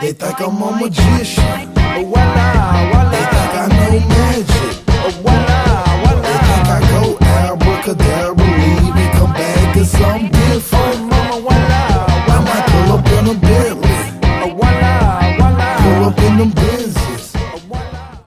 They think I'm a magician. Oh, voila, voila. They think I know magic. Oh, voila, voila. They think I go abracadabra, leave and come back cause some different. Oh, mama, voila, voila. I might pull up in a Bentley. Oh, voila, voila. Pull up in a Bentley.